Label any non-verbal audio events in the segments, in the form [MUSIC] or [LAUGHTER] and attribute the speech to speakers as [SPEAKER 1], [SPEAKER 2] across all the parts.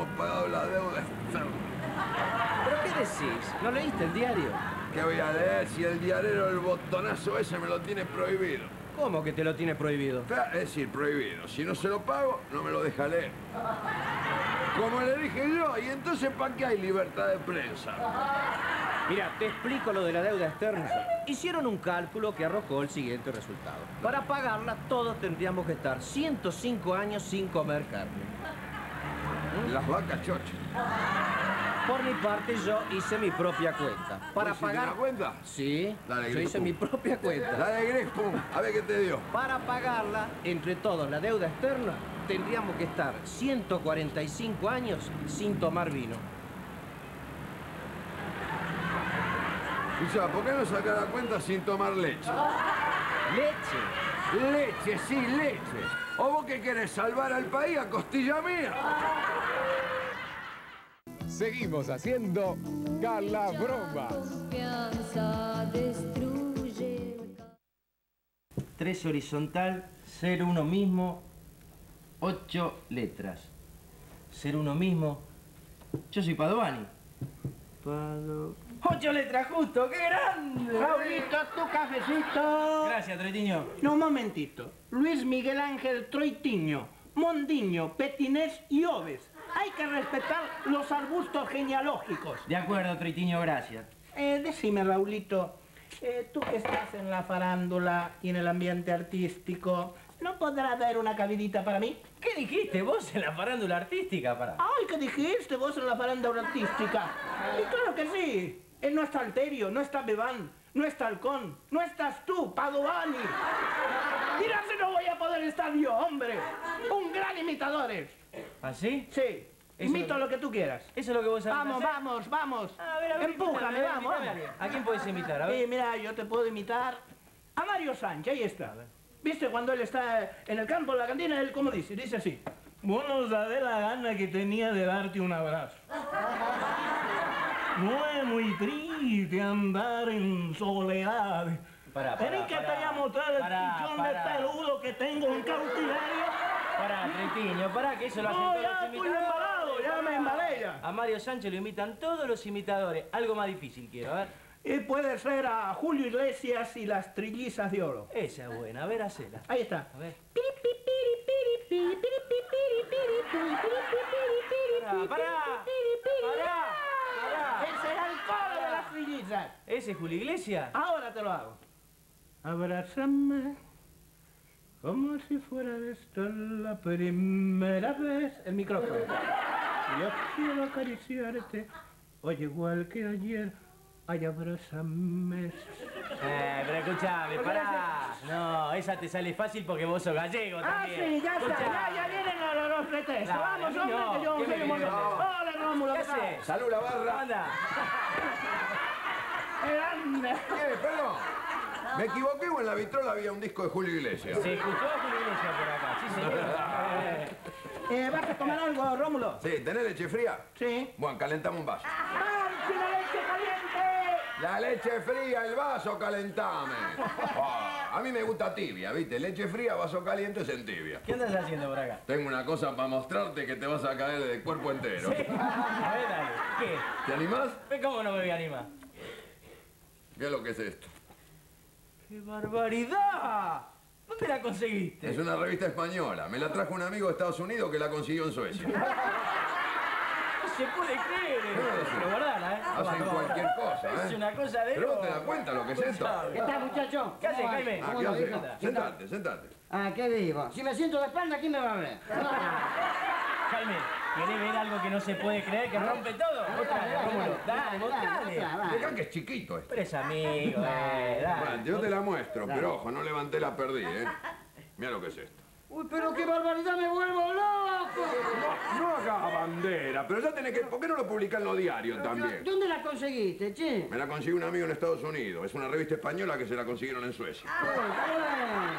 [SPEAKER 1] hemos pagado la deuda externa.
[SPEAKER 2] ¿Pero qué decís? ¿No leíste el diario?
[SPEAKER 1] ¿Qué voy a leer si el diarero, el botonazo ese, me lo tiene prohibido?
[SPEAKER 2] ¿Cómo que te lo tiene prohibido?
[SPEAKER 1] Claro, Es decir, prohibido. Si no se lo pago, no me lo deja leer. Como le dije yo, ¿y entonces para qué hay libertad de prensa?
[SPEAKER 2] Mira, te explico lo de la deuda externa. Hicieron un cálculo que arrojó el siguiente resultado. Para pagarla, todos tendríamos que estar 105 años sin comer carne.
[SPEAKER 1] Las vacas chochas.
[SPEAKER 2] Por mi parte, yo hice mi propia cuenta. Para
[SPEAKER 1] ¿Vos hiciste
[SPEAKER 2] pagar...
[SPEAKER 1] una cuenta?
[SPEAKER 2] Sí,
[SPEAKER 1] Dale,
[SPEAKER 2] yo hice
[SPEAKER 1] pum.
[SPEAKER 2] mi propia cuenta.
[SPEAKER 1] La Greg, pum. A ver qué te dio.
[SPEAKER 2] Para pagarla, entre todos, la deuda externa, tendríamos que estar 145 años sin tomar vino.
[SPEAKER 1] Ya, ¿por qué no sacar la cuenta sin tomar leche?
[SPEAKER 2] ¡Leche!
[SPEAKER 1] Leche, sí, leche. ¿O vos qué querés, salvar al país a costilla mía?
[SPEAKER 3] Seguimos haciendo Calabromas.
[SPEAKER 4] Confianza destruye.
[SPEAKER 2] 3 horizontal, 0 uno mismo, 8 letras. 0 uno mismo. Yo soy Padovani. Pado... ¡Ocho letras justo! ¡Qué grande!
[SPEAKER 5] Raulito, tu cafecito.
[SPEAKER 2] Gracias, Troitiño.
[SPEAKER 5] No, un momentito. Luis Miguel Ángel Troitiño, Mondiño, Petinés y Oves. Hay que respetar los arbustos genealógicos.
[SPEAKER 2] De acuerdo, Troitiño, gracias.
[SPEAKER 5] Eh, decime, Raulito, eh, tú que estás en la farándula y en el ambiente artístico, ¿no podrá dar una cabidita para mí?
[SPEAKER 2] ¿Qué dijiste vos en la farándula artística? Para...
[SPEAKER 5] ¡Ay, qué dijiste vos en la farándula artística! Y claro que sí. Eh, no está Alterio, no está Bebán, no está Halcón, no estás tú, Padovani. Mira si no voy a poder estar yo, hombre. Un gran imitador es.
[SPEAKER 2] ¿Así?
[SPEAKER 5] Sí,
[SPEAKER 2] Eso-
[SPEAKER 5] imito lo que tú quieras.
[SPEAKER 2] ¿Eso es lo que vos sabés
[SPEAKER 5] Vamos,
[SPEAKER 2] hacer?
[SPEAKER 5] vamos, vamos.
[SPEAKER 2] A ver, a ver,
[SPEAKER 5] Empújame,
[SPEAKER 2] invítame,
[SPEAKER 5] vamos,
[SPEAKER 2] invítame a
[SPEAKER 5] vamos.
[SPEAKER 2] alguien. ¿A quién puedes invitar? A ver.
[SPEAKER 5] Sí, mira, yo te puedo imitar a Mario Sánchez, ahí está. ¿Viste cuando él está en el campo, en la cantina, él cómo dice? Dice así. Bueno, sabés la gana que tenía de darte un abrazo. [LAUGHS] No es muy triste andar en soledad.
[SPEAKER 2] Pará,
[SPEAKER 5] Tenés que
[SPEAKER 2] pará.
[SPEAKER 5] te voy a mostrar el pichón de peludo que tengo en cautiverio.
[SPEAKER 2] Pará, Troitiño, pará, que eso lo hacen
[SPEAKER 5] No,
[SPEAKER 2] todos
[SPEAKER 5] ya
[SPEAKER 2] los
[SPEAKER 5] estoy embalado, ya me embalé ya.
[SPEAKER 2] A Mario Sánchez lo imitan todos los imitadores. Algo más difícil quiero, a ver.
[SPEAKER 5] Y puede ser a Julio Iglesias y las trillizas de oro.
[SPEAKER 2] Esa es buena, a ver, hacela.
[SPEAKER 5] Ahí está.
[SPEAKER 2] A ver. Pará, pará,
[SPEAKER 5] coro de las.
[SPEAKER 2] ¿Ese es Julio Iglesias?
[SPEAKER 5] Ahora te lo hago. Abrázame como si fuera esta la primera vez. El micrófono. Yo quiero acariciarte hoy igual que ayer. Ay, abrázame.
[SPEAKER 2] Eh, pero escuchame, pará. No, esa te sale fácil porque vos sos gallego
[SPEAKER 5] Ah,
[SPEAKER 2] también.
[SPEAKER 5] sí, ya está. Ya, ya vienen los, pretextos. Vamos, hombre,
[SPEAKER 2] no.
[SPEAKER 5] que yo
[SPEAKER 2] ¿Qué
[SPEAKER 5] soy un? Hola, Rómulo,
[SPEAKER 2] ¿Qué
[SPEAKER 5] ¿qué tal?
[SPEAKER 1] Salud la barra.
[SPEAKER 2] Anda. [LAUGHS]
[SPEAKER 5] Grande.
[SPEAKER 1] ¿Qué? Perdón. ¿Me equivoqué o en la vitrola había un disco de Julio Iglesias?
[SPEAKER 2] Se escuchó Julio Iglesias por acá, sí, señor. [LAUGHS]
[SPEAKER 5] Eh, ¿Vas a tomar algo, Rómulo?
[SPEAKER 1] Sí, ¿tenés leche fría?
[SPEAKER 5] Sí.
[SPEAKER 1] Bueno, calentame un vaso.
[SPEAKER 5] ¡Marchi la leche caliente!
[SPEAKER 1] La leche fría, el vaso, calentame. [LAUGHS] Ah, a mí me gusta tibia, ¿viste? Leche fría, vaso caliente, se entibia.
[SPEAKER 2] ¿Qué andas haciendo por acá?
[SPEAKER 1] Tengo una cosa para mostrarte que te vas a caer de cuerpo entero.
[SPEAKER 2] A ver, dale. ¿Qué?
[SPEAKER 1] ¿Te animás?
[SPEAKER 2] ¿Cómo no me voy a animar?
[SPEAKER 1] ¿Qué es lo que es esto?
[SPEAKER 2] ¡Qué barbaridad! ¿Dónde la conseguiste?
[SPEAKER 1] Es una revista española. Me la trajo un amigo de Estados Unidos que la consiguió en Suecia. [LAUGHS]
[SPEAKER 2] No se puede creer. Pero guardala, ¿eh?
[SPEAKER 1] Hacen cualquier cosa, ¿eh?
[SPEAKER 2] Es una cosa de
[SPEAKER 1] Pero vos te das cuenta lo que es esto.
[SPEAKER 6] ¿Qué tal, muchacho?
[SPEAKER 2] ¿Qué haces. Jaime?
[SPEAKER 1] Ah,
[SPEAKER 6] ¿Cómo
[SPEAKER 1] ¿qué haces? Sentate, sentate.
[SPEAKER 6] Ah, ¿qué digo? Si me siento de espalda, ¿quién me va a ver? [LAUGHS]
[SPEAKER 2] Jaime, ¿querés ver algo que no se puede creer que rompe todo? Mostrale, Rómulo. Dale, mostrale.
[SPEAKER 1] Dejá que es chiquito esto.
[SPEAKER 2] Pero es amigo, eh. Dale.
[SPEAKER 1] Bueno, yo te la muestro, pero ojo, no levanté la perdí, ¿eh? Mira lo que es esto.
[SPEAKER 6] Uy, pero qué barbaridad, me vuelvo loco.
[SPEAKER 1] No hagas bandera, pero ya tenés que... ¿Por qué no lo publicás en los diarios también?
[SPEAKER 6] ¿Dónde la conseguiste, che?
[SPEAKER 1] Me la consiguió un amigo en Estados Unidos. Es una revista española que se la consiguieron en Suecia.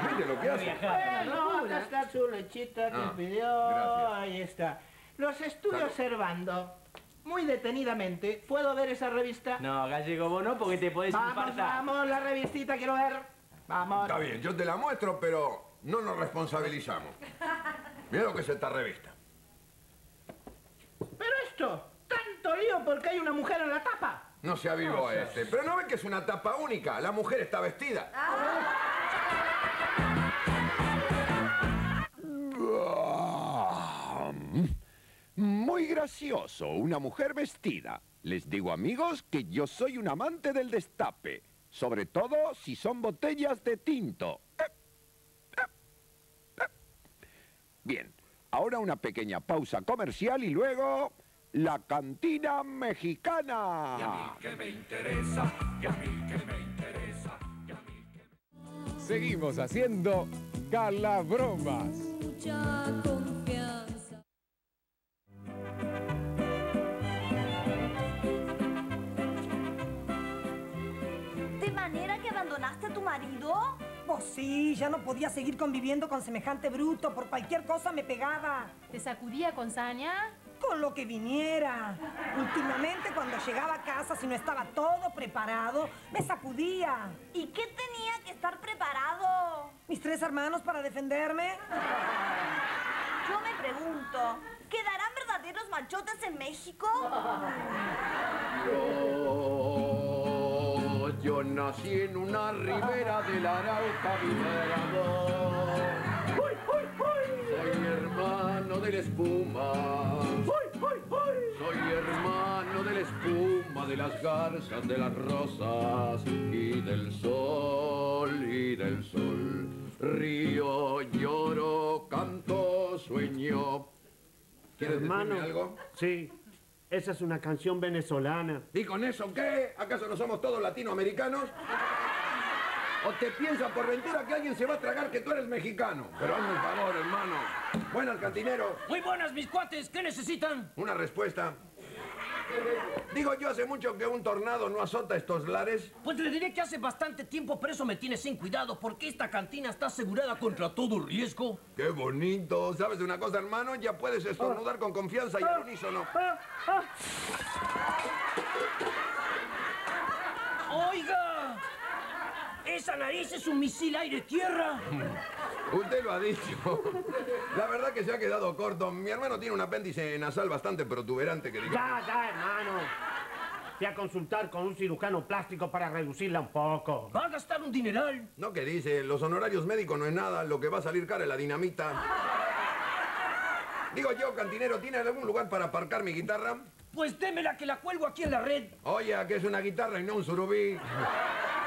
[SPEAKER 1] ¿Viste lo que hace?
[SPEAKER 5] Bueno, acá está su lechita que
[SPEAKER 1] Ah,
[SPEAKER 5] pidió.
[SPEAKER 1] gracias.
[SPEAKER 5] Ahí está. Los estuve
[SPEAKER 1] Salud.
[SPEAKER 5] observando muy detenidamente. ¿Puedo ver esa revista?
[SPEAKER 2] No, gallego vos no, porque te podés
[SPEAKER 5] Vamos,
[SPEAKER 2] infartar.
[SPEAKER 5] vamos, la revistita quiero ver. Vamos.
[SPEAKER 1] Está bien, yo te la muestro, pero no nos responsabilizamos. Mira lo que es esta revista.
[SPEAKER 5] solo porque hay una mujer en la tapa.
[SPEAKER 1] No se avivó este. Pero no ven que es una tapa única. La mujer está vestida.
[SPEAKER 7] Ah, Muy gracioso, una mujer vestida. Les digo amigos que yo soy un amante del destape, sobre todo si son botellas de tinto. Eh, Bien, ahora una pequeña pausa comercial y luego la cantina mexicana.
[SPEAKER 3] Seguimos haciendo Calabromas.
[SPEAKER 4] mucha confianza.
[SPEAKER 8] ¿De manera que abandonaste a tu marido?
[SPEAKER 9] Pues sí, ya no podía seguir conviviendo con semejante bruto. Por cualquier cosa me pegaba.
[SPEAKER 10] ¿Te sacudía con saña?
[SPEAKER 9] Con lo que viniera. Últimamente, cuando llegaba a casa, si no estaba todo preparado, me sacudía.
[SPEAKER 8] ¿Y qué tenía que estar preparado?
[SPEAKER 9] Mis tres hermanos para defenderme.
[SPEAKER 8] Yo me pregunto, ¿quedarán verdaderos machotes en México?
[SPEAKER 1] Yo, nací en una ribera del Arauca, mi Soy hermano de la espuma. Soy hermano de la espuma, de las garzas, de las rosas y del sol y del sol. Río, lloro, canto, sueño. ¿Quieres
[SPEAKER 11] Hermano.
[SPEAKER 1] decirme algo?
[SPEAKER 11] Sí, esa es una canción venezolana.
[SPEAKER 1] ¿Y con eso qué? ¿Acaso no somos todos latinoamericanos? ¿O te piensas por ventura que alguien se va a tragar que tú eres mexicano? Pero hazme un favor, hermano. Buenas, cantinero.
[SPEAKER 2] Muy buenas, mis cuates. ¿Qué necesitan?
[SPEAKER 1] Una respuesta. Digo yo hace mucho que un tornado no azota estos lares.
[SPEAKER 2] Pues le diré que hace bastante tiempo, pero eso me tiene sin cuidado, porque esta cantina está asegurada contra todo riesgo.
[SPEAKER 1] ¡Qué bonito! ¿Sabes de una cosa, hermano? Ya puedes estornudar con confianza y al unísono.
[SPEAKER 2] ¡Oiga! ¡Esa nariz es un misil aire-tierra! [LAUGHS]
[SPEAKER 1] Usted lo ha dicho. La verdad que se ha quedado corto. Mi hermano tiene un apéndice nasal bastante protuberante que digamos.
[SPEAKER 11] Ya, ya, hermano. Fui a consultar con un cirujano plástico para reducirla un poco.
[SPEAKER 2] Va a gastar un dineral.
[SPEAKER 1] No, que dice, los honorarios médicos no es nada, lo que va a salir cara es la dinamita. [LAUGHS] Digo yo, cantinero, ¿tiene algún lugar para aparcar mi guitarra?
[SPEAKER 2] Pues démela que la cuelgo aquí en la red.
[SPEAKER 1] Oye, que es una guitarra y no un surubí. [LAUGHS]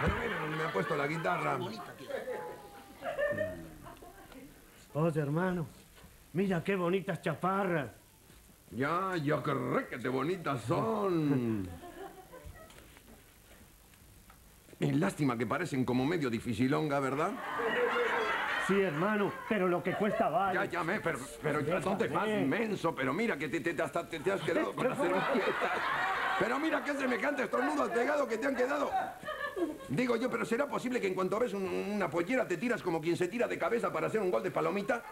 [SPEAKER 1] Pero miren, me ha puesto la guitarra.
[SPEAKER 11] Oye, hermano, mira qué bonitas chaparras.
[SPEAKER 1] Ya, ya, qué requete bonitas son. Es lástima que parecen como medio dificilonga, ¿verdad?
[SPEAKER 11] Sí, hermano, pero lo que cuesta vale.
[SPEAKER 1] Ya llamé, pero, pero ya no te vas
[SPEAKER 11] Déjame.
[SPEAKER 1] inmenso. Pero mira que te, te- hasta te, te has quedado con las servilletas. Pero mira qué semejante estornudo has pegado que te han quedado. Digo yo, pero ¿será posible que en cuanto ves un- una pollera te tiras como quien se tira de cabeza para hacer un gol de palomita?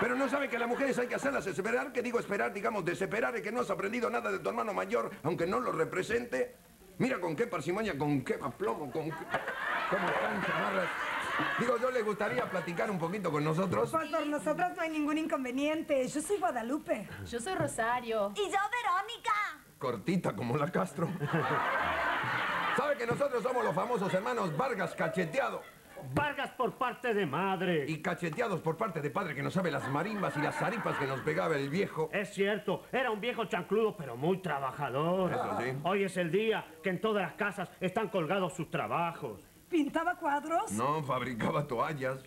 [SPEAKER 1] Pero no sabe que a las mujeres hay que hacerlas esperar. ¿Qué digo esperar? Digamos, desesperar es que no has aprendido nada de tu hermano mayor, aunque no lo represente. Mira con qué parsimonia, con qué aplomo, con qué... ¿Cómo están, chamarras? Digo, yo les gustaría platicar un poquito con nosotros.
[SPEAKER 9] Pues por nosotros no hay ningún inconveniente. Yo soy Guadalupe.
[SPEAKER 10] Yo soy Rosario.
[SPEAKER 8] Y yo, Verónica.
[SPEAKER 1] Cortita como la Castro. ¿Sabe que nosotros somos los famosos hermanos Vargas Cacheteado?
[SPEAKER 11] Vargas por parte de madre.
[SPEAKER 1] Y cacheteados por parte de padre que no sabe las marimbas y las zaripas que nos pegaba el viejo.
[SPEAKER 11] Es cierto, era un viejo chancludo, pero muy trabajador.
[SPEAKER 1] Eso sí.
[SPEAKER 11] Hoy es el día que en todas las casas están colgados sus trabajos.
[SPEAKER 9] ¿Pintaba cuadros?
[SPEAKER 1] No, fabricaba toallas.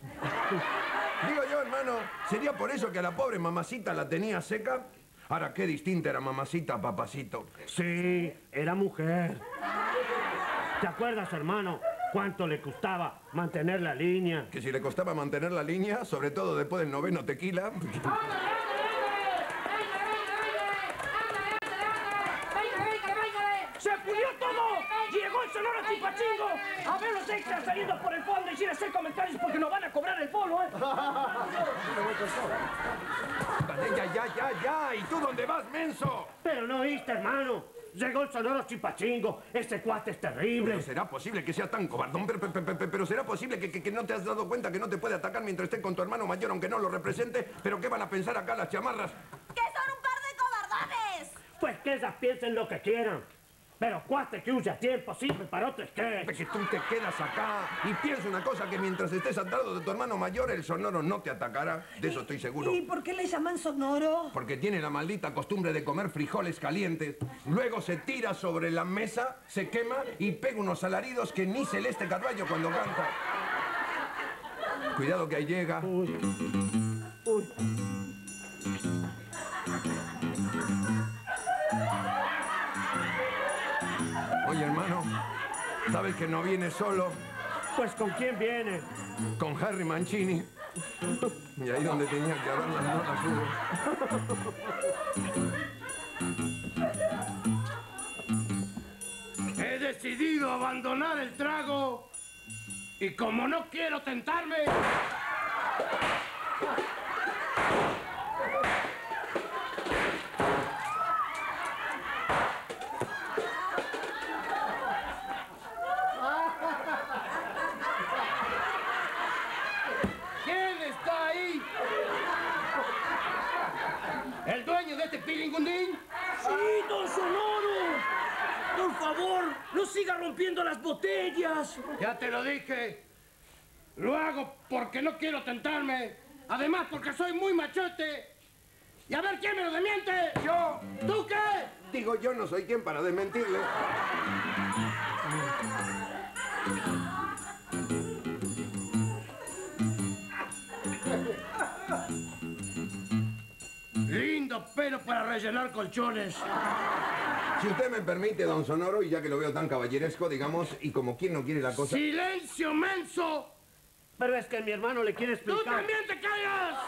[SPEAKER 1] Digo yo, hermano, ¿sería por eso que a la pobre mamacita la tenía seca? Ahora, qué distinta era mamacita, a papacito.
[SPEAKER 11] Sí, era mujer. ¿Te acuerdas, hermano, cuánto le costaba mantener la línea?
[SPEAKER 1] Que si le costaba mantener la línea, sobre todo después del noveno tequila.
[SPEAKER 2] ¡Se pulió todo! ¡Llegó el sonoro chipachingo! A ver los extras saliendo por el fondo y sin hacer comentarios porque nos van a cobrar el polo, ¿eh?
[SPEAKER 1] Ya, ya, ya, ya. ¿Y tú dónde vas, menso?
[SPEAKER 11] Pero no oíste, hermano. Llegó el sonoro chipachingo. Ese cuate es terrible.
[SPEAKER 1] Pero será posible que sea tan cobardón, pero, pero- pero- pero será posible que, que- que no te has dado cuenta que no te puede atacar mientras esté con tu hermano mayor, aunque no lo represente. Pero ¿qué van a pensar acá las chamarras?
[SPEAKER 8] ¡Que son un par de cobardones!
[SPEAKER 11] Pues que esas piensen lo que quieran. Pero cuate que huya tiempo sirve para otro sketch.
[SPEAKER 1] Que tú te quedas acá y piensa una cosa que mientras estés al lado de tu hermano mayor, el sonoro no te atacará. De eso estoy seguro.
[SPEAKER 9] ¿Y por qué le llaman sonoro?
[SPEAKER 1] Porque tiene la maldita costumbre de comer frijoles calientes. Luego se tira sobre la mesa, se quema y pega unos alaridos que ni Celeste Carballo cuando canta. Cuidado que ahí llega. Oye, ¿sabes que no viene solo?
[SPEAKER 11] Pues ¿con quién viene?
[SPEAKER 1] Con Harry Mancini. Y ahí donde tenía que haberlas no las hubo.
[SPEAKER 12] He decidido abandonar el trago y como no quiero tentarme...
[SPEAKER 13] ¡Sí, don Sonoro! Por favor, no siga rompiendo las botellas.
[SPEAKER 12] Ya te lo dije. Lo hago porque no quiero tentarme. Además, porque soy muy machote. Y a ver quién me lo desmiente.
[SPEAKER 1] Yo.
[SPEAKER 12] ¿Tú qué?
[SPEAKER 1] Digo, yo no soy quien para desmentirle.
[SPEAKER 12] Lindo pelo para rellenar colchones.
[SPEAKER 1] Si usted me permite, don Sonoro, y ya que lo veo tan caballeresco, digamos, y como quien no quiere la cosa...
[SPEAKER 12] ¡Silencio, menso!
[SPEAKER 11] Pero es que mi hermano le quiere
[SPEAKER 12] ¡Tú
[SPEAKER 11] explicar.
[SPEAKER 12] también te callas!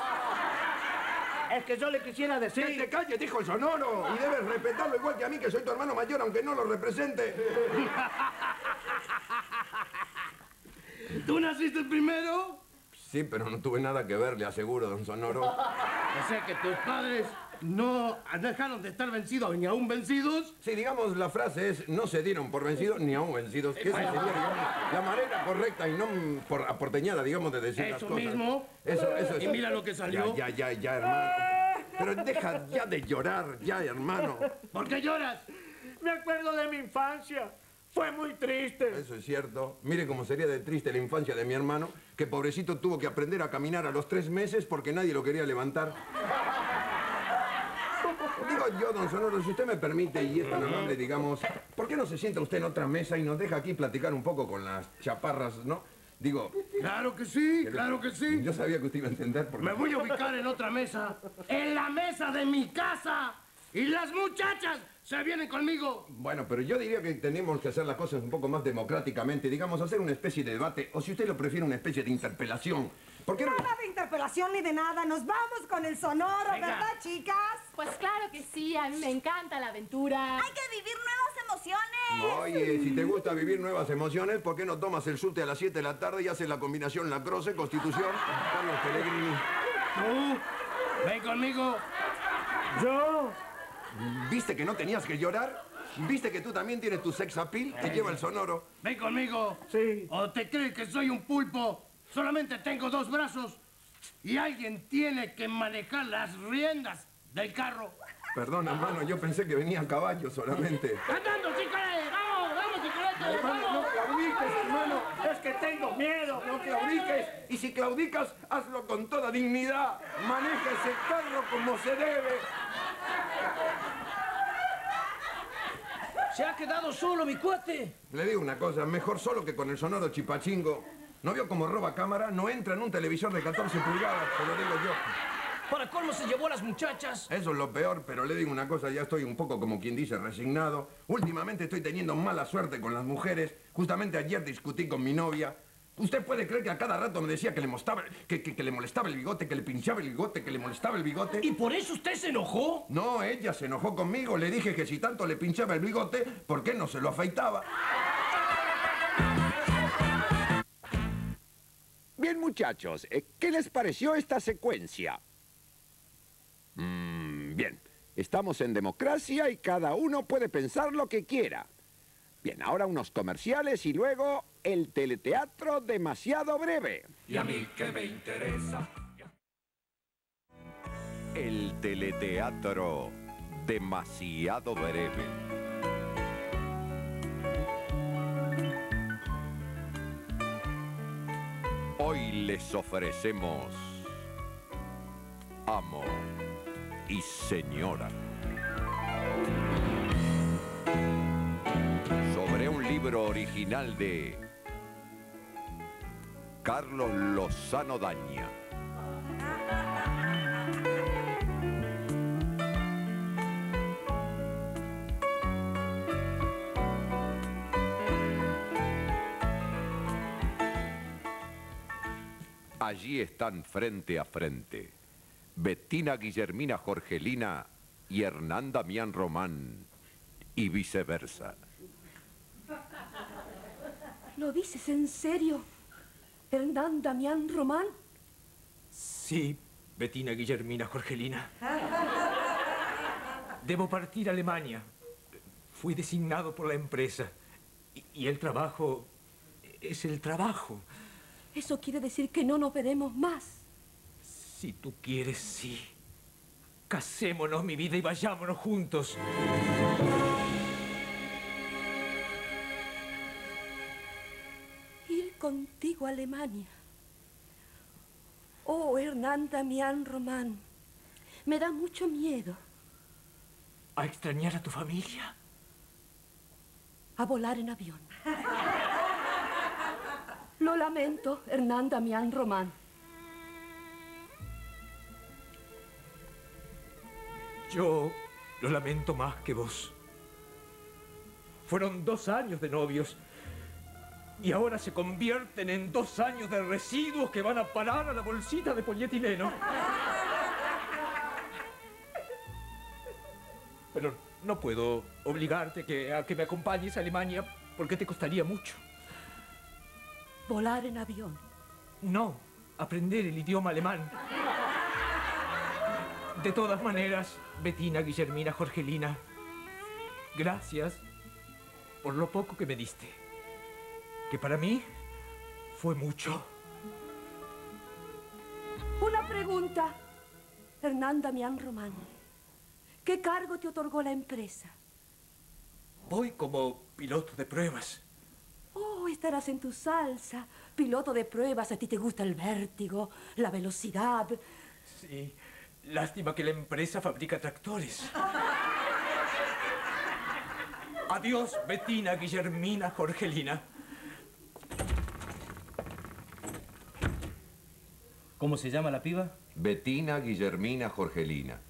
[SPEAKER 11] Es que yo le quisiera
[SPEAKER 1] ¡Que
[SPEAKER 11] decir...
[SPEAKER 1] te calles, dijo el Sonoro! Y debes respetarlo igual que a mí, que soy tu hermano mayor, aunque no lo represente.
[SPEAKER 12] ¿Tú naciste primero?
[SPEAKER 1] Sí, pero no tuve nada que ver, le aseguro, don Sonoro.
[SPEAKER 12] O sea que tus padres no dejaron de estar vencidos ni aún vencidos.
[SPEAKER 1] Sí, digamos, la frase es, no se dieron por vencidos ni aún vencidos. Que esa sería, digamos, la manera correcta y no por aporteñada, digamos, de decir las cosas.
[SPEAKER 12] mismo.
[SPEAKER 1] Eso, eso es.
[SPEAKER 12] Y mira lo que salió.
[SPEAKER 1] Ya, ya, ya, ya, hermano. Pero deja ya de llorar, ya, hermano.
[SPEAKER 12] ¿Por qué lloras?
[SPEAKER 11] Me acuerdo de mi infancia. Fue muy triste.
[SPEAKER 1] Eso es cierto. Mire cómo sería de triste la infancia de mi hermano, que pobrecito tuvo que aprender a caminar a los tres meses porque nadie lo quería levantar. Digo yo, don Sonoro, si usted me permite y es tan amable, digamos, ¿por qué no se sienta usted en otra mesa y nos deja aquí platicar un poco con las chaparras, no? Digo,
[SPEAKER 12] Claro que sí, claro que sí.
[SPEAKER 1] yo sabía que usted iba a entender porque...
[SPEAKER 12] Me voy a ubicar en otra mesa. En la mesa de mi casa. Y las muchachas se vienen conmigo.
[SPEAKER 1] Bueno, pero yo diría que tenemos que hacer las cosas un poco más democráticamente, digamos, hacer una especie de debate, o si usted lo prefiere, una especie de interpelación. ¿Por qué no?
[SPEAKER 9] Nada de interpelación ni de nada. Nos vamos con el sonoro,
[SPEAKER 12] Venga.
[SPEAKER 9] ¿verdad, chicas?
[SPEAKER 10] Pues claro que sí, a mí me encanta la aventura.
[SPEAKER 8] Hay que vivir nuevas emociones.
[SPEAKER 1] Oye, si te gusta vivir nuevas emociones, ¿por qué no tomas el sute a las 7 de la tarde y haces la combinación Lacrosse, Constitución, Carlos Pellegrini?
[SPEAKER 12] Tú, ven conmigo.
[SPEAKER 11] Yo...
[SPEAKER 1] ¿Viste que no tenías que llorar? ¿Viste que tú también tienes tu sex appeal que lleva el sonoro?
[SPEAKER 12] Ven conmigo.
[SPEAKER 11] Sí.
[SPEAKER 12] ¿O te crees que soy un pulpo? Solamente tengo dos brazos. Y alguien tiene que manejar las riendas del carro.
[SPEAKER 1] Perdón, hermano, yo pensé que venía a caballo solamente.
[SPEAKER 12] ¡Andando, chicolete! ¡Vamos, vamos, chicolete!
[SPEAKER 1] Hermano, no claudiques, hermano.
[SPEAKER 11] Es que tengo miedo.
[SPEAKER 1] No claudiques. Y si claudicas, hazlo con toda dignidad. Maneja ese carro como se debe.
[SPEAKER 13] ¿Se ha quedado solo, mi cuate?
[SPEAKER 1] Le digo una cosa, mejor solo que con el sonoro chipachingo. ¿No vio cómo roba cámara? No entra en un televisor de 14 pulgadas, te lo digo yo.
[SPEAKER 13] Para colmo se llevó a las muchachas.
[SPEAKER 1] Eso es lo peor, pero le digo una cosa, ya estoy un poco como quien dice resignado. Últimamente estoy teniendo mala suerte con las mujeres. Justamente ayer discutí con mi novia. ¿Usted puede creer que a cada rato me decía que le, molestaba, que, que- que le molestaba el bigote, que le pinchaba el bigote, que le molestaba el bigote?
[SPEAKER 13] ¿Y por eso usted se enojó?
[SPEAKER 1] No, ella se enojó conmigo. Le dije que si tanto le pinchaba el bigote, ¿por qué no se lo afeitaba?
[SPEAKER 14] Bien, muchachos, eh, ¿qué les pareció esta secuencia? Mm, bien, estamos en democracia y cada uno puede pensar lo que quiera. Bien, ahora unos comerciales y luego el teleteatro demasiado breve.
[SPEAKER 15] ¿Y a mí qué me interesa?
[SPEAKER 14] El teleteatro
[SPEAKER 7] demasiado breve. Les ofrecemos amo y señora. Sobre un libro original de Carlos Lozano Daña. Allí están frente a frente Bettina Guillermina Jorgelina y Hernán Damián Román y viceversa.
[SPEAKER 16] ¿Lo dices en serio? ¿Hernán Damián Román?
[SPEAKER 17] Sí, Bettina Guillermina Jorgelina. Debo partir a Alemania. Fui designado por la empresa. Y, y el trabajo es el trabajo.
[SPEAKER 16] Eso quiere decir que no nos veremos más.
[SPEAKER 17] Si tú quieres, sí. Casémonos, mi vida, y vayámonos juntos.
[SPEAKER 16] Ir contigo a Alemania. Oh, Hernán Damián Román, me da mucho miedo.
[SPEAKER 17] ¿A extrañar a tu familia?
[SPEAKER 16] A volar en avión. [LAUGHS] Lo lamento, Hernán Damián Román.
[SPEAKER 17] Yo lo lamento más que vos. Fueron dos años de novios y ahora se convierten en dos años de residuos que van a parar a la bolsita de polietileno. Pero no puedo obligarte que- a que me acompañes a Alemania porque te costaría mucho.
[SPEAKER 16] Volar en avión.
[SPEAKER 17] No, aprender el idioma alemán. De todas maneras, Bettina, Guillermina, Jorgelina, gracias por lo poco que me diste. Que para mí fue mucho.
[SPEAKER 16] Una pregunta, Hernán Damián Román. ¿Qué cargo te otorgó la empresa?
[SPEAKER 17] Voy como piloto de pruebas.
[SPEAKER 16] Oh, estarás en tu salsa. Piloto de pruebas, a ti te gusta el vértigo, la velocidad.
[SPEAKER 17] Sí, lástima que la empresa fabrica tractores. Adiós, Bettina, Guillermina, Jorgelina.
[SPEAKER 2] ¿Cómo se llama la piba?
[SPEAKER 1] Bettina Guillermina Jorgelina.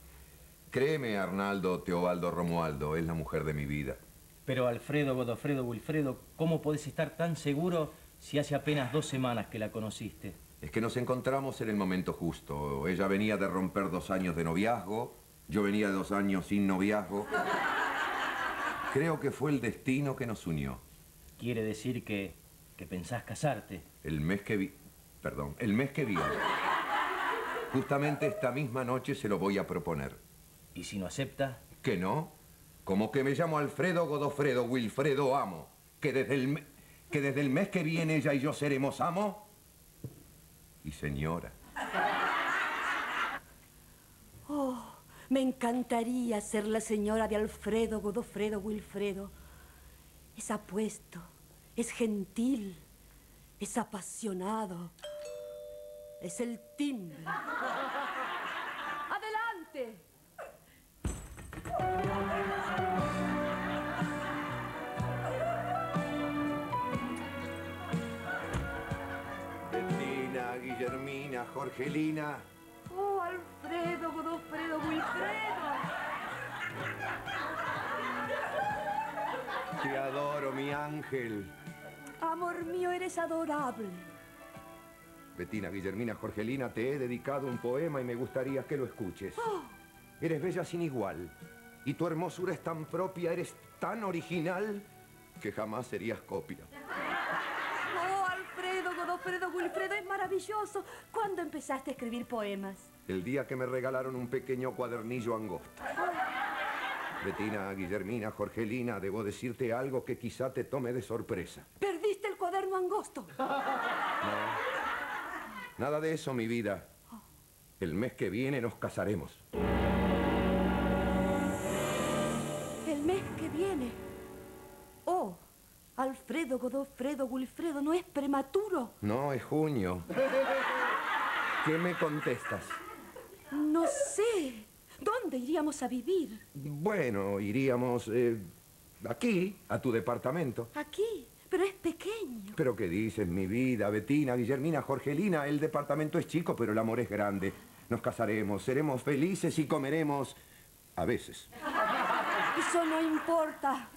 [SPEAKER 1] Créeme, Arnaldo Teobaldo Romualdo, es la mujer de mi vida.
[SPEAKER 2] Pero Alfredo, Godofredo, Wilfredo, ¿cómo podés estar tan seguro si hace apenas dos semanas que la conociste?
[SPEAKER 1] Es que nos encontramos en el momento justo. Ella venía de romper dos años de noviazgo, yo venía de dos años sin noviazgo. Creo que fue el destino que nos unió.
[SPEAKER 2] Quiere decir que, que pensás casarte.
[SPEAKER 1] El mes que vi... Perdón, el mes que viene. Justamente esta misma noche se lo voy a proponer.
[SPEAKER 2] ¿Y si no acepta?
[SPEAKER 1] ¿Que no? Como que me llamo Alfredo Godofredo Wilfredo Amo. Que desde el, que desde el mes que viene ella y yo seremos amo. Y señora.
[SPEAKER 16] Oh, me encantaría ser la señora de Alfredo, Godofredo, Wilfredo. Es apuesto, es gentil, es apasionado. Es el timbre. ¡Adelante!
[SPEAKER 1] Jorgelina.
[SPEAKER 16] Oh, Alfredo, Godofredo, Wilfredo.
[SPEAKER 1] Te adoro, mi ángel.
[SPEAKER 16] Amor mío, eres adorable.
[SPEAKER 1] Bettina, Guillermina, Jorgelina, te he dedicado un poema y me gustaría que lo escuches.
[SPEAKER 16] Oh,
[SPEAKER 1] Eres bella sin igual. Y tu hermosura es tan propia, eres tan original, que jamás serías copia.
[SPEAKER 16] Godofredo, Wilfredo, es maravilloso. ¿Cuándo empezaste a escribir poemas?
[SPEAKER 1] El día que me regalaron un pequeño cuadernillo angosto. Bettina, Guillermina, Jorgelina, debo decirte algo que quizá te tome de sorpresa.
[SPEAKER 16] Perdiste el cuaderno angosto. [LAUGHS]
[SPEAKER 1] Nada de eso, mi vida. El mes que viene nos casaremos.
[SPEAKER 16] mes que viene. Oh, Alfredo, Godofredo, Wilfredo, ¿no es prematuro?
[SPEAKER 1] No, es junio. ¿Qué me contestas?
[SPEAKER 16] No sé. ¿Dónde iríamos a vivir?
[SPEAKER 1] Bueno, iríamos eh, aquí, a tu departamento.
[SPEAKER 16] Aquí, pero es pequeño.
[SPEAKER 1] ¿Pero qué dices, mi vida? Betina, Guillermina, Jorgelina, el departamento es chico, pero el amor es grande. Nos casaremos, seremos felices y comeremos... A veces.
[SPEAKER 16] Eso no importa.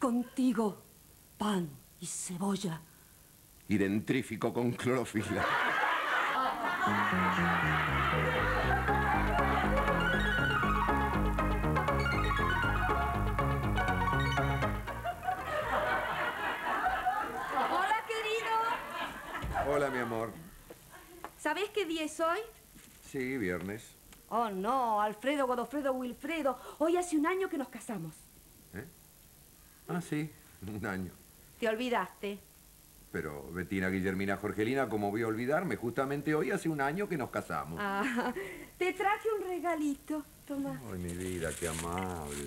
[SPEAKER 16] Contigo, pan y cebolla.
[SPEAKER 1] Y dentrífico con clorofila.
[SPEAKER 16] Hola, querido.
[SPEAKER 1] Hola, mi amor.
[SPEAKER 16] ¿Sabés qué día es hoy?
[SPEAKER 1] Sí, viernes.
[SPEAKER 16] Oh, no, Alfredo, Godofredo, Wilfredo. Hoy hace un año que nos casamos.
[SPEAKER 1] Ah, sí, un año.
[SPEAKER 16] ¿Te olvidaste?
[SPEAKER 1] Pero Betina, Guillermina, Jorgelina, ¿cómo voy a olvidarme? Justamente hoy hace un año que nos casamos.
[SPEAKER 16] Ah, te traje un regalito. Toma.
[SPEAKER 1] Ay, mi vida, qué amable.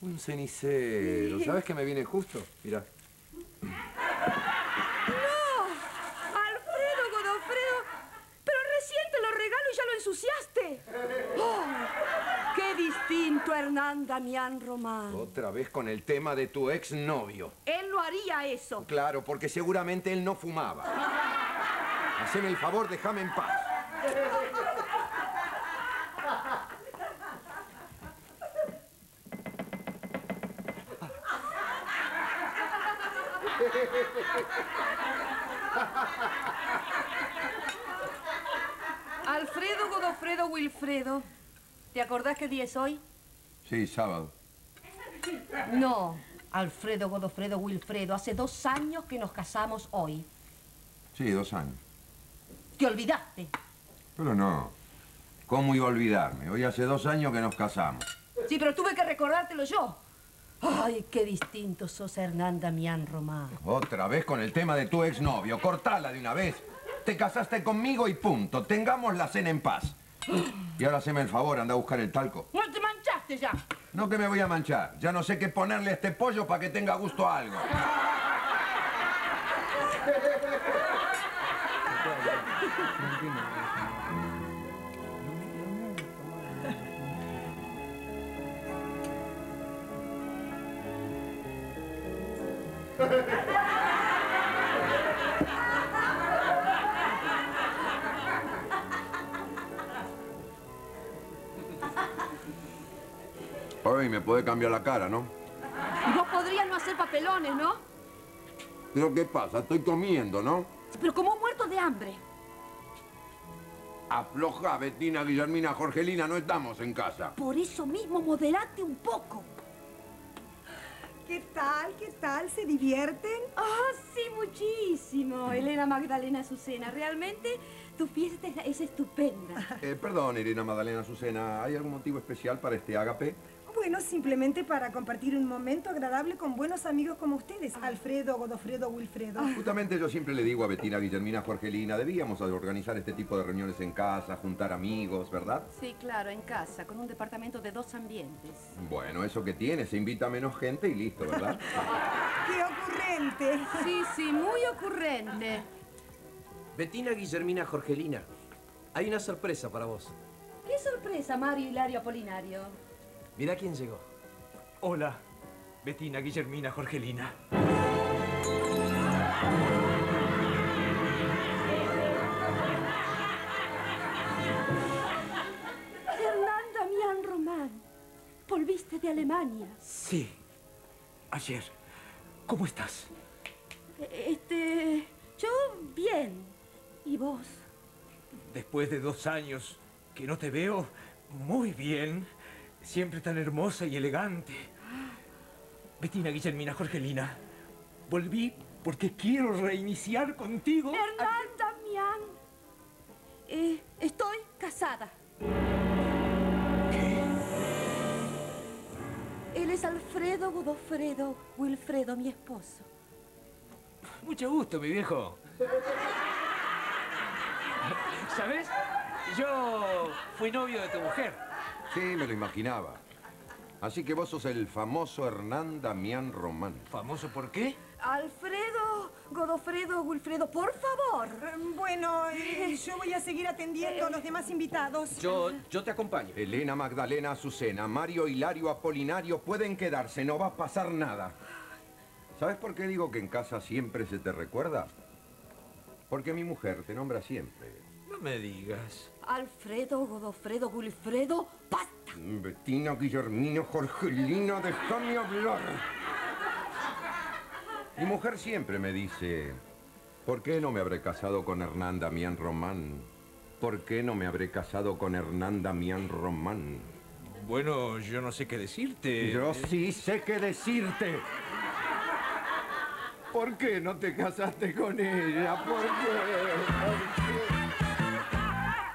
[SPEAKER 1] Un cenicero. ¿Sabes que me viene justo? Mira. [LAUGHS]
[SPEAKER 16] distinto, Hernán Damián Román!
[SPEAKER 1] Otra vez con el tema de tu exnovio.
[SPEAKER 16] Él no haría eso.
[SPEAKER 1] Claro, porque seguramente él no fumaba. Haceme el favor, déjame en paz.
[SPEAKER 16] Alfredo, Godofredo, Wilfredo. ¿Te acordás qué día es hoy?
[SPEAKER 1] Sí, sábado.
[SPEAKER 16] No, Alfredo, Godofredo, Wilfredo. Hace dos años que nos casamos hoy.
[SPEAKER 1] Sí, dos años.
[SPEAKER 16] ¿Te olvidaste?
[SPEAKER 1] Pero no. ¿Cómo iba a olvidarme? Hoy hace dos años que nos casamos.
[SPEAKER 16] Sí, pero tuve que recordártelo yo. Ay, qué distinto sos Hernán Damián Román.
[SPEAKER 1] Otra vez con el tema de tu exnovio. Cortala de una vez. Te casaste conmigo y punto. Tengamos la cena en paz. Y ahora haceme el favor, anda a buscar el talco.
[SPEAKER 16] Manchaste ya.
[SPEAKER 1] No que me voy a manchar. Ya no sé qué ponerle a este pollo para que tenga gusto a algo. [LAUGHS] Ay, me puede cambiar la cara, ¿no?
[SPEAKER 16] Y vos podrías no hacer papelones, ¿no?
[SPEAKER 1] Pero ¿qué pasa? Estoy comiendo, ¿no?
[SPEAKER 16] Pero como muerto de hambre.
[SPEAKER 1] Afloja, Betina, Guillermina, Jorgelina, no estamos en casa.
[SPEAKER 16] Por eso mismo, moderate un poco.
[SPEAKER 9] ¿Qué tal? ¿Qué tal? ¿Se divierten?
[SPEAKER 16] Ah, sí, muchísimo. Elena Magdalena Azucena, realmente tu fiesta es, es estupenda.
[SPEAKER 1] Eh, perdón, Irina Magdalena Azucena, ¿hay algún motivo especial para este ágape?
[SPEAKER 9] Bueno, simplemente para compartir un momento agradable con buenos amigos como ustedes, Alfredo, Godofredo, Wilfredo.
[SPEAKER 1] Justamente yo siempre le digo a Betina, Guillermina, Jorgelina, debíamos organizar este tipo de reuniones en casa, juntar amigos, ¿verdad?
[SPEAKER 16] Sí, claro, en casa, con un departamento de dos ambientes.
[SPEAKER 1] Bueno, eso que tiene, se invita a menos gente y listo, ¿verdad? [LAUGHS]
[SPEAKER 9] ¡Qué ocurrente!
[SPEAKER 16] Sí, sí, muy ocurrente.
[SPEAKER 2] Betina Guillermina Jorgelina, hay una sorpresa para vos.
[SPEAKER 16] ¡Qué sorpresa, Mario Hilario Apolinario!
[SPEAKER 2] Mira quién llegó.
[SPEAKER 17] Hola, Betina, Guillermina, Jorgelina.
[SPEAKER 16] Hernán Damián Román, volviste de Alemania.
[SPEAKER 17] Sí, ayer. ¿Cómo estás?
[SPEAKER 16] Eh, Este, yo bien. ¿Y vos?
[SPEAKER 17] Después de dos años que no te veo, muy bien. Siempre tan hermosa y elegante. Betina, Guillermina, Jorgelina. Volví porque quiero reiniciar contigo.
[SPEAKER 16] Hernán Damián. Eh, estoy casada. Él es Alfredo Godofredo Wilfredo, mi esposo.
[SPEAKER 17] Mucho gusto, mi viejo. ¿Sabes? Yo fui novio de tu mujer.
[SPEAKER 1] Sí, me lo imaginaba. Así que vos sos el famoso Hernán Damián Román.
[SPEAKER 17] ¿Famoso por qué?
[SPEAKER 16] Alfredo, Godofredo, Wilfredo, por favor.
[SPEAKER 9] Bueno, eh, yo voy a seguir atendiendo a los demás invitados.
[SPEAKER 2] Yo, yo te acompaño.
[SPEAKER 1] Elena, Magdalena, Azucena, Mario, Hilario, Apolinario pueden quedarse, no va a pasar nada. ¿Sabes por qué digo que en casa siempre se te recuerda? Porque mi mujer te nombra siempre.
[SPEAKER 17] No me digas.
[SPEAKER 16] Alfredo, Godofredo, Wilfredo, basta.
[SPEAKER 1] Bettina, Guillermino, Jorgelina, déjame hablar. Mi mujer siempre me dice, ¿por qué no me habré casado con Hernán Damián Román? ¿Por qué no me habré casado con Hernán Damián Román?
[SPEAKER 17] Bueno, yo no sé qué decirte.
[SPEAKER 1] Yo sí sé qué decirte. ¿Por qué no te casaste con ella? ¿Por qué?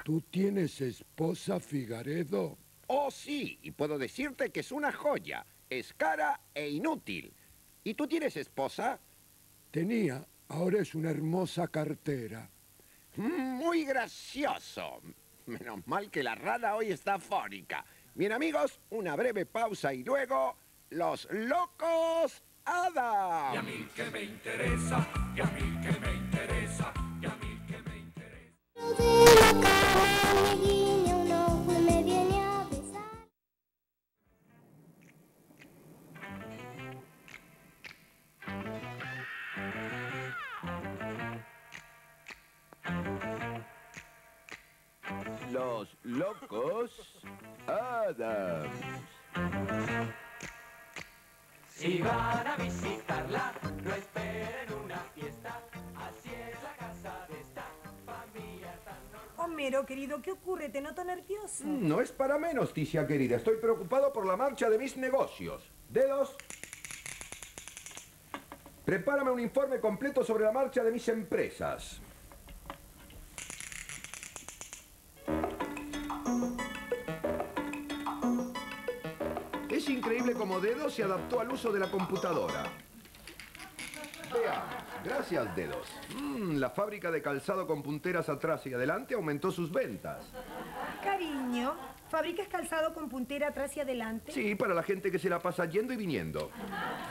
[SPEAKER 18] ¿Tú tienes esposa, Figaredo?
[SPEAKER 7] Oh, sí, y puedo decirte que es una joya. Es cara e inútil. ¿Y tú tienes esposa?
[SPEAKER 18] Tenía, ahora es una hermosa cartera.
[SPEAKER 7] Muy gracioso. Menos mal que la rana hoy está fónica. Bien, amigos, una breve pausa y luego... ¡Los locos Adam!
[SPEAKER 19] Y a mí que me interesa, y a mí
[SPEAKER 9] querido, ¿qué ocurre? Te noto nervioso.
[SPEAKER 1] No es para menos, Ticia querida. Estoy preocupado por la marcha de mis negocios. Dedos. Prepárame un informe completo sobre la marcha de mis empresas. Es increíble cómo Dedos se adaptó al uso de la computadora. Gracias Dedos. Mm, la fábrica de calzado con punteras atrás y adelante aumentó sus ventas.
[SPEAKER 9] Cariño, ¿fabricas calzado con puntera atrás y adelante?
[SPEAKER 1] Sí, para la gente que se la pasa yendo y viniendo.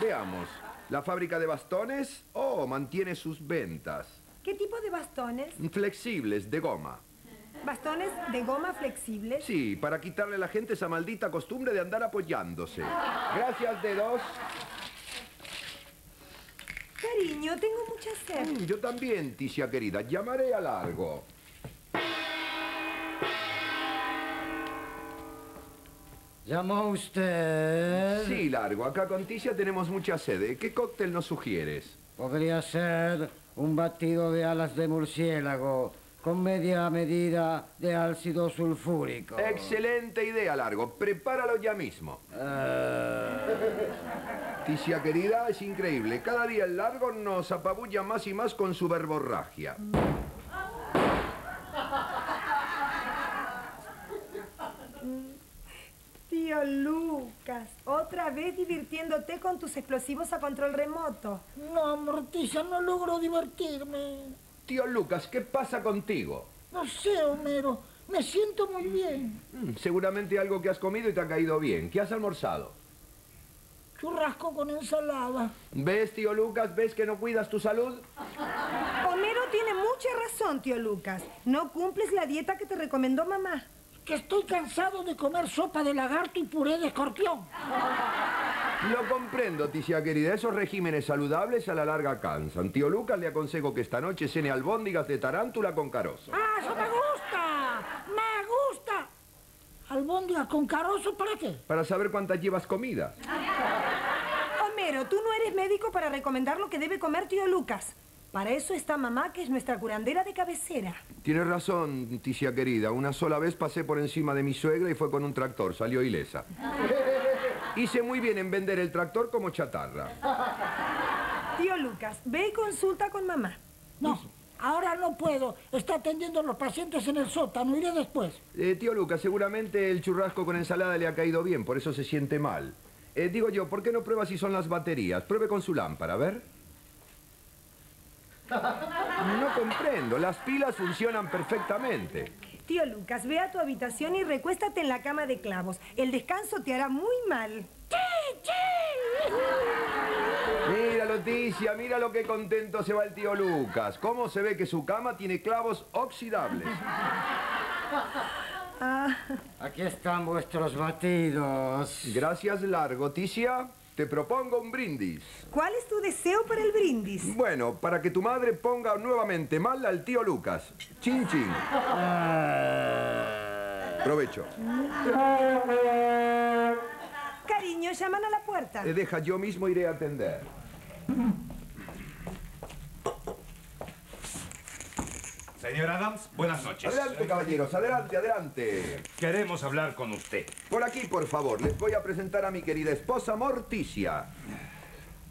[SPEAKER 1] Veamos, la fábrica de bastones, oh, mantiene sus ventas.
[SPEAKER 9] ¿Qué tipo de bastones?
[SPEAKER 1] Flexibles, de goma.
[SPEAKER 9] ¿Bastones de goma flexibles?
[SPEAKER 1] Sí, para quitarle a la gente esa maldita costumbre de andar apoyándose. Gracias, dedos.
[SPEAKER 9] Cariño, tengo mucha sed.
[SPEAKER 1] Mm, Yo también, Ticia querida. Llamaré a largo.
[SPEAKER 6] ¿Llamó usted?
[SPEAKER 1] Sí, largo. Acá con Ticia tenemos mucha sed. ¿Qué cóctel nos sugieres?
[SPEAKER 6] Podría ser un batido de alas de murciélago con media medida de ácido sulfúrico.
[SPEAKER 1] Excelente idea, Largo. Prepáralo ya mismo.
[SPEAKER 6] Ah.
[SPEAKER 1] Ticia querida, es increíble. Cada día el Largo nos apabulla más y más con su verborragia.
[SPEAKER 9] Tío Lucas, otra vez divirtiéndote con tus explosivos a control remoto.
[SPEAKER 20] No, Morticia, no logro divertirme.
[SPEAKER 1] Tío Lucas, ¿qué pasa contigo?
[SPEAKER 20] No sé, Homero. Me siento muy bien.
[SPEAKER 1] Mm, seguramente algo que has comido y te ha caído bien. ¿Qué has almorzado?
[SPEAKER 20] Churrasco con ensalada.
[SPEAKER 1] ¿Ves, tío Lucas? ¿Ves que no cuidas tu salud?
[SPEAKER 9] Homero tiene mucha razón, tío Lucas. No cumples la dieta que te recomendó mamá.
[SPEAKER 20] Que estoy cansado de comer sopa de lagarto y puré de escorpión.
[SPEAKER 1] Lo comprendo, Ticia querida. Esos regímenes saludables a la larga cansan. Tío Lucas le aconsejo que esta noche cene albóndigas de tarántula con carozo.
[SPEAKER 20] ¡Ah, eso me gusta! ¡Me gusta! ¿Albóndigas con carozo para qué?
[SPEAKER 1] Para saber cuántas llevas comidas.
[SPEAKER 9] Homero, tú no eres médico para recomendar lo que debe comer tío Lucas. Para eso está mamá, que es nuestra curandera de cabecera.
[SPEAKER 1] Tienes razón, Ticia querida. Una sola vez pasé por encima de mi suegra y fue con un tractor. Salió ilesa. [LAUGHS] Hice muy bien en vender el tractor como chatarra.
[SPEAKER 9] Tío Lucas, ve y consulta con mamá.
[SPEAKER 20] No, ahora no puedo. Está atendiendo a los pacientes en el sótano. Iré después.
[SPEAKER 1] Eh, tío Lucas, seguramente el churrasco con ensalada le ha caído bien, por eso se siente mal. Eh, digo yo, ¿por qué no prueba si son las baterías? Pruebe con su lámpara, a ver. No comprendo, las pilas funcionan perfectamente.
[SPEAKER 9] Tío Lucas, ve a tu habitación y recuéstate en la cama de clavos. El descanso te hará muy mal.
[SPEAKER 1] Mira, Leticia, mira lo que contento se va el tío Lucas. ¿Cómo se ve que su cama tiene clavos oxidables? [LAUGHS]
[SPEAKER 9] Ah,
[SPEAKER 6] Aquí están vuestros batidos.
[SPEAKER 1] Gracias, Largo. Ticia, te propongo un brindis.
[SPEAKER 9] ¿Cuál es tu deseo para el brindis?
[SPEAKER 1] Bueno, para que tu madre ponga nuevamente mal al tío Lucas. Chin, chin. Provecho.
[SPEAKER 9] Cariño, llaman a la puerta.
[SPEAKER 1] Te deja, yo mismo iré a atender.
[SPEAKER 15] Señor Adams, buenas noches.
[SPEAKER 1] Adelante, caballeros, adelante, adelante.
[SPEAKER 15] Queremos hablar con usted.
[SPEAKER 1] Por aquí, por favor, les voy a presentar a mi querida esposa Morticia.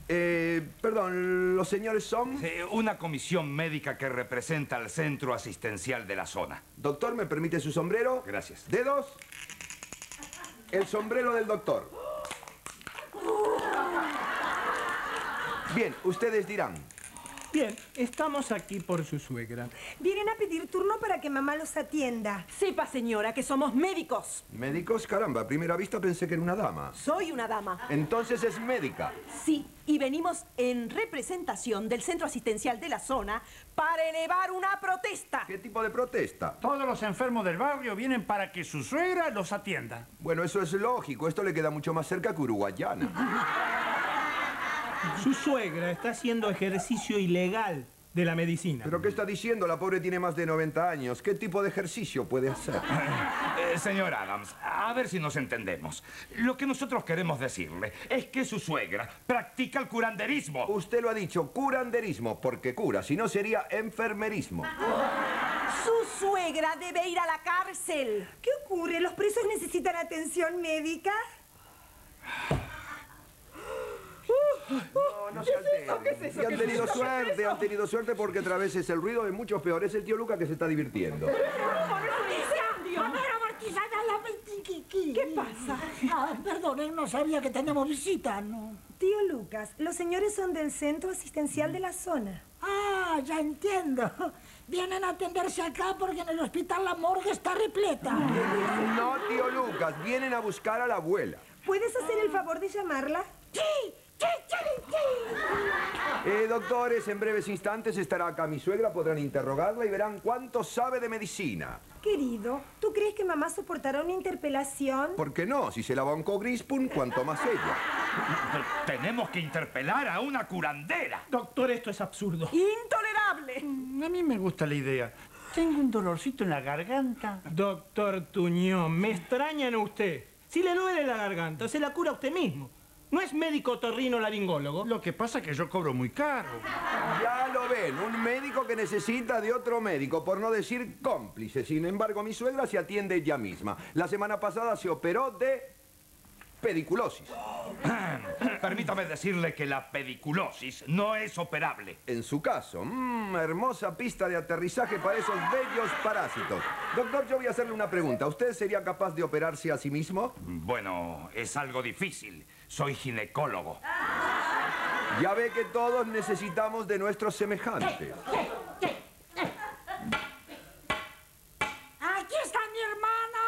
[SPEAKER 1] Eh, perdón, ¿los señores son?
[SPEAKER 15] Sí, una comisión médica que representa al centro asistencial de la zona.
[SPEAKER 1] Doctor, ¿me permite su sombrero?
[SPEAKER 15] Gracias.
[SPEAKER 1] Dedos. El sombrero del doctor. Bien, ustedes dirán.
[SPEAKER 5] Bien, estamos aquí por su suegra.
[SPEAKER 9] Vienen a pedir turno para que mamá los atienda.
[SPEAKER 16] Sepa, señora, que somos médicos.
[SPEAKER 1] Médicos, caramba, a primera vista pensé que era una dama.
[SPEAKER 16] Soy una dama.
[SPEAKER 1] Entonces es médica.
[SPEAKER 16] Sí, y venimos en representación del centro asistencial de la zona para elevar una protesta.
[SPEAKER 1] ¿Qué tipo de protesta?
[SPEAKER 21] Todos los enfermos del barrio vienen para que su suegra los atienda.
[SPEAKER 1] Bueno, eso es lógico. Esto le queda mucho más cerca que Uruguayana. [LAUGHS]
[SPEAKER 5] Su suegra está haciendo ejercicio ilegal de la medicina.
[SPEAKER 1] ¿Pero qué está diciendo? La pobre tiene más de 90 años. ¿Qué tipo de ejercicio puede hacer? [LAUGHS]
[SPEAKER 15] Eh, señor Adams, a ver si nos entendemos. Lo que nosotros queremos decirle es que su suegra practica el curanderismo.
[SPEAKER 1] Usted lo ha dicho, curanderismo, porque cura, si no sería enfermerismo.
[SPEAKER 16] Su suegra debe ir a la cárcel.
[SPEAKER 9] ¿Qué ocurre? ¿Los presos necesitan atención médica?
[SPEAKER 1] No, no se alteren. [LAUGHS] Y han tenido suerte, han tenido suerte porque otra vez es el ruido de muchos peor. Es el tío Luca que se está divirtiendo. [LAUGHS]
[SPEAKER 20] ¿Qué pasa? Ah, perdonen, no sabía que tenemos visita, ¿no?
[SPEAKER 9] Tío Lucas, los señores son del centro asistencial de la zona.
[SPEAKER 20] Ah, ya entiendo. Vienen a atenderse acá porque en el hospital la morgue está repleta.
[SPEAKER 1] No, tío Lucas, vienen a buscar a la abuela.
[SPEAKER 9] ¿Puedes hacer el favor de llamarla?
[SPEAKER 20] ¡Sí!
[SPEAKER 1] Eh, doctores, en breves instantes estará acá mi suegra, podrán interrogarla y verán cuánto sabe de medicina.
[SPEAKER 9] Querido, ¿tú crees que mamá soportará una interpelación?
[SPEAKER 1] ¿Por qué no? Si se la bancó Grispun, cuanto más ella. [LAUGHS]
[SPEAKER 15] Tenemos que interpelar a una curandera.
[SPEAKER 5] Doctor, esto es absurdo.
[SPEAKER 16] ¡Intolerable!
[SPEAKER 21] A mí me gusta la idea. Tengo un dolorcito en la garganta.
[SPEAKER 5] Doctor Tuñón, me extraña en usted. Si le duele la garganta, se la cura usted mismo. ¿No es médico torrino laringólogo?
[SPEAKER 21] Lo que pasa es que yo cobro muy caro.
[SPEAKER 1] Ya lo ven, un médico que necesita de otro médico, por no decir cómplice. Sin embargo, mi suegra se atiende ella misma. La semana pasada se operó de pediculosis. [CLEARS THROAT]
[SPEAKER 15] Permítame decirle que la pediculosis no es operable.
[SPEAKER 1] En su caso, mmm, hermosa pista de aterrizaje para esos bellos parásitos. Doctor, yo voy a hacerle una pregunta. ¿Usted sería capaz de operarse a sí mismo?
[SPEAKER 15] Bueno, es algo difícil. Soy ginecólogo.
[SPEAKER 1] Ya ve que todos necesitamos de nuestros semejantes.
[SPEAKER 20] ¡Aquí está mi hermana!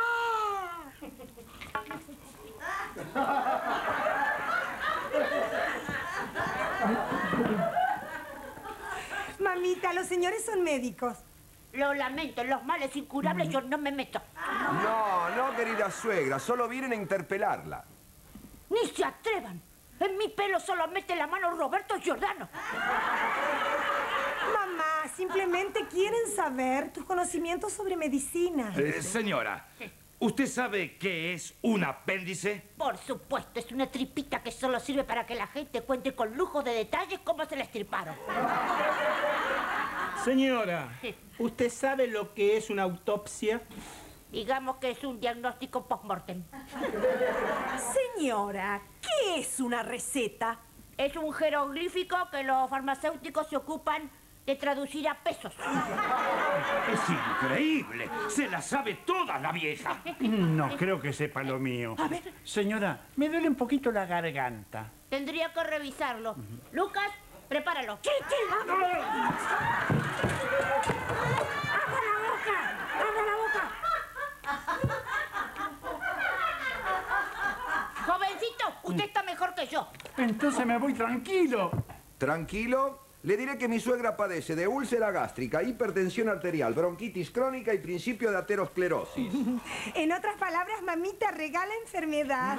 [SPEAKER 9] Mamita, los señores son médicos.
[SPEAKER 22] Lo lamento, en los males incurables yo no me meto.
[SPEAKER 1] No, no, querida suegra, solo vienen a interpelarla.
[SPEAKER 22] Ni se atrevan. En mi pelo solo mete la mano Roberto Giordano.
[SPEAKER 9] Mamá, simplemente quieren saber tus conocimientos sobre medicina.
[SPEAKER 15] Eh, señora, ¿usted sabe qué es un apéndice?
[SPEAKER 22] Por supuesto, es una tripita que solo sirve para que la gente cuente con lujo de detalles cómo se la estirparon.
[SPEAKER 5] Señora, ¿usted sabe lo que es una autopsia?
[SPEAKER 22] Digamos que es un diagnóstico post-mortem.
[SPEAKER 16] Señora, ¿qué es una receta?
[SPEAKER 22] Es un jeroglífico que los farmacéuticos se ocupan de traducir a pesos.
[SPEAKER 15] Es increíble. Se la sabe toda la vieja.
[SPEAKER 21] No creo que sepa lo mío.
[SPEAKER 22] A ver.
[SPEAKER 21] Señora, me duele un poquito la garganta.
[SPEAKER 22] Tendría que revisarlo. Lucas, prepáralo.
[SPEAKER 20] ¡Abra la boca! ¡Abra la boca!
[SPEAKER 22] No, usted está mejor que yo.
[SPEAKER 21] Entonces me voy tranquilo.
[SPEAKER 1] Tranquilo. Le diré que mi suegra padece de úlcera gástrica, hipertensión arterial, bronquitis crónica y principio de aterosclerosis. [LAUGHS]
[SPEAKER 9] En otras palabras, mamita regala enfermedad.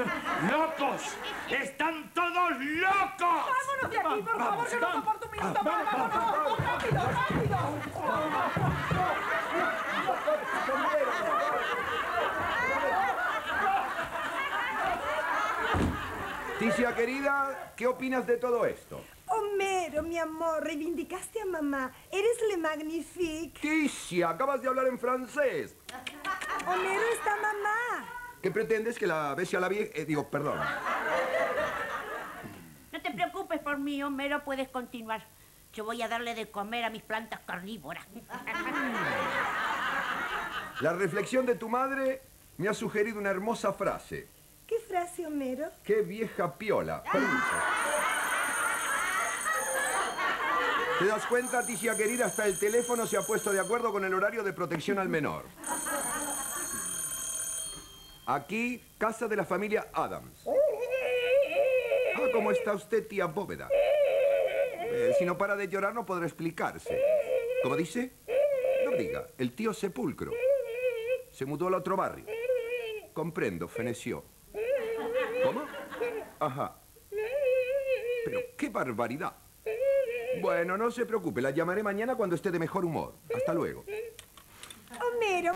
[SPEAKER 15] ¡Locos! ¡Están todos locos!
[SPEAKER 16] ¡Vámonos de aquí, por favor, que no soporto un minuto más! ¡Vámonos! ¡Rápido, rápido!
[SPEAKER 1] Ticia querida, ¿qué opinas de todo esto?
[SPEAKER 9] Homero, mi amor, reivindicaste a mamá. Eres le magnifique.
[SPEAKER 1] Ticia, acabas de hablar en francés. [LAUGHS]
[SPEAKER 9] Homero está mamá.
[SPEAKER 1] ¿Qué pretendes que la bese a la vieja? Eh, digo, perdón.
[SPEAKER 22] No te preocupes por mí, Homero, puedes continuar. Yo voy a darle de comer a mis plantas carnívoras.
[SPEAKER 1] La reflexión de tu madre me ha sugerido una hermosa frase.
[SPEAKER 9] ¿Qué frase, Homero?
[SPEAKER 1] ¡Qué vieja piola! ¿Te das cuenta, Ticia querida? Hasta el teléfono se ha puesto de acuerdo con el horario de protección al menor. Aquí, casa de la familia Adams. Ah, ¿cómo está usted, tía Bóveda? Eh, si no para de llorar, no podrá explicarse. ¿Cómo dice? No diga, el tío Sepulcro. Se mudó al otro barrio. Comprendo, feneció. Ajá. Pero qué barbaridad. Bueno, no se preocupe, la llamaré mañana cuando esté de mejor humor. Hasta luego. Homero.